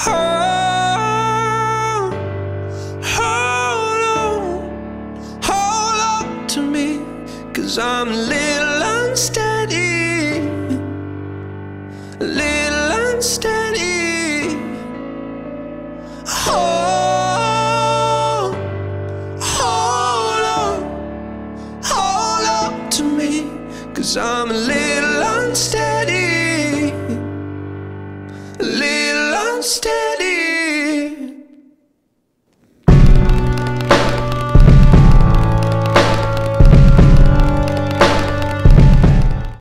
Hold, hold on, hold on to me, cause I'm a little unsteady, a little unsteady. Hold, hold on, hold on to me, cause I'm a little steady.